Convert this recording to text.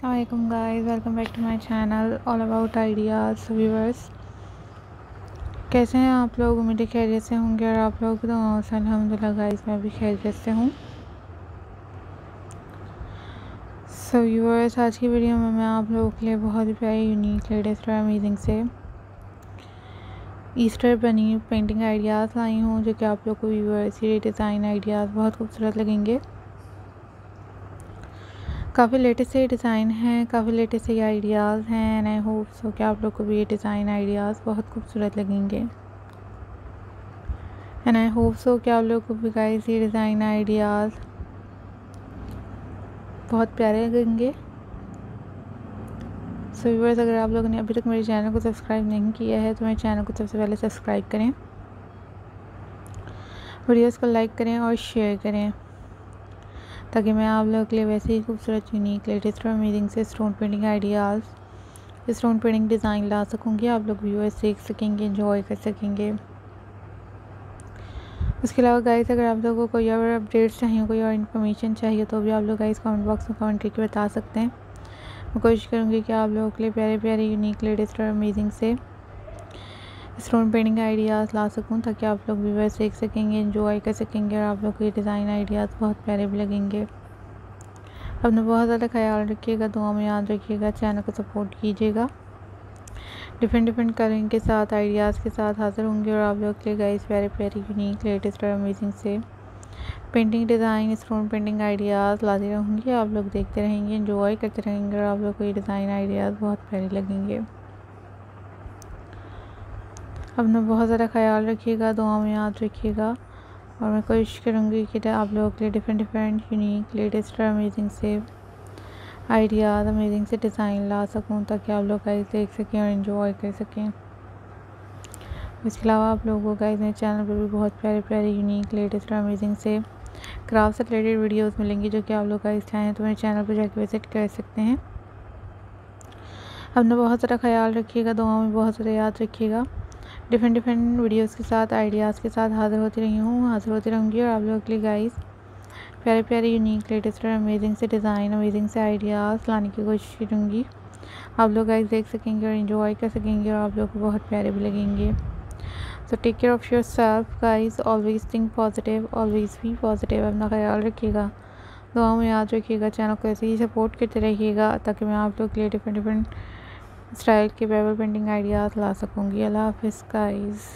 Assalamualaikum guys. Welcome back to my channel, all about ideas, viewers. कैसे हैं आप लोग? उम्मीद खैरियत से होंगे और आप लोग तो अलहमदिल्ला गाइस मैं भी खैरियत से हूँ। सो व्यूअर्स आज की वीडियो में मैं आप लोगों के लिए बहुत ही प्यारी यूनिक लेटेस्ट और अमेजिंग से ईस्टर बनी पेंटिंग आइडियाज़ लाई हूँ, जो कि आप लोग को व्यूअर्स ये डिज़ाइन आइडियाज़ बहुत खूबसूरत लगेंगे। काफ़ी लेटेस्ट से डिज़ाइन हैं काफ़ी लेटेस्ट से आइडियाज़ हैं एंड आई होप सो कि आप लोग को भी ये डिज़ाइन आइडियाज़ बहुत खूबसूरत लगेंगे। एंड आई होप सो कि आप लोग को भी गाइस ये डिज़ाइन आइडियाज़ बहुत प्यारे लगेंगे। सो so, व्यूवर्स अगर आप लोगों ने अभी तक मेरे चैनल को सब्सक्राइब नहीं किया है तो मेरे चैनल को सबसे पहले सब्सक्राइब करें वीडियोस को लाइक करें और शेयर करें। ताकि मैं आप लोगों के लिए वैसे ही खूबसूरत यूनिक लेटेस्ट और अमेजिंग से stone painting ideas stone painting design ला सकूँगी। आप लोग व्यूअर्स देख सकेंगे इंजॉय कर सकेंगे। उसके अलावा गाइस अगर आप लोगों को कोई और अपडेट्स चाहिए, कोई और इन्फॉर्मेशन चाहिए तो भी आप लोग गाइस कमेंट बॉक्स में कमेंट करके बता सकते हैं। मैं कोशिश करूँगी कि आप लोगों के लिए प्यारे प्यारे यूनिक लेटेस्ट और अमेजिंग से स्टोन पेंटिंग आइडियाज़ ला सकूँ ताकि आप लोग वैसे सीख सकेंगे इन्जॉय कर सकेंगे और आप लोग के डिज़ाइन आइडियाज़ बहुत प्यारे भी लगेंगे। अपना बहुत ज़्यादा ख्याल रखिएगा दुआ में याद रखिएगा चैनल को सपोर्ट कीजिएगा। डिफरेंट डिफरेंट कलरिंग के साथ आइडियाज़ के साथ हाजिर होंगे और आप लोग के गाइस प्यारे प्यारे यूनिक लेटेस्ट और अमेजिंग से। Painting design stone painting ideas लाते रहूँगी, आप लोग देखते रहेंगे इन्जॉय करते रहेंगे और आप लोग को ये डिज़ाइन आइडियाज़ बहुत प्यारे लगेंगे। अपना बहुत ज़्यादा ख्याल रखिएगा दुआ में याद रखिएगा। और मैं कोशिश करूँगी कि आप लोगों के लिए डिफरेंट डिफरेंट यूनिक लेटेस्ट और अमेजिंग से आइडियाज़ अमेजिंग से डिज़ाइन ला सकूँ, ताकि आप लोग गाइस देख सकें और इन्जॉय कर सकें। इसके अलावा आप लोगों को गाइस मेरे चैनल पर भी बहुत प्यारे प्यारे यूनिक लेटेस्ट और अमेजिंग से क्राफ्ट से रिलेटेड वीडियोस मिलेंगी, जो कि आप लोग गाइस चाहें तो मेरे चैनल पर जाकर विज़िट कर सकते हैं। अपना बहुत ज़्यादा ख्याल रखिएगा दुआ में बहुत ज़्यादा याद रखिएगा। डिफरेंट डिफरेंट वीडियोस के साथ आइडियाज़ के साथ हाज़िर होती रही हूँ, हाज़िर होती रहूँगी और आप लोगों के लिए गाइस प्यारे प्यारे यूनिक लेटेस्ट और अमेजिंग से डिज़ाइन अमेजिंग से आइडियाज़ लाने की कोशिश करूँगी। आप लोग गाइस देख सकेंगे और इन्जॉय कर सकेंगे और आप लोग को बहुत प्यारे भी लगेंगे। So take care of yourself guys always think positive always भी पॉजिटिव अपना ख्याल रखिएगा। दुआ में याद रखिएगा चैनल को ऐसे ही सपोर्ट करते रहिएगा ताकि मैं आप लोग के लिए डिफरेंट डिफरेंट स्टाइल के बेबल पेंटिंग आइडियाज़ ला सकूँगी। अल्लाह हाफिज़ गाइज़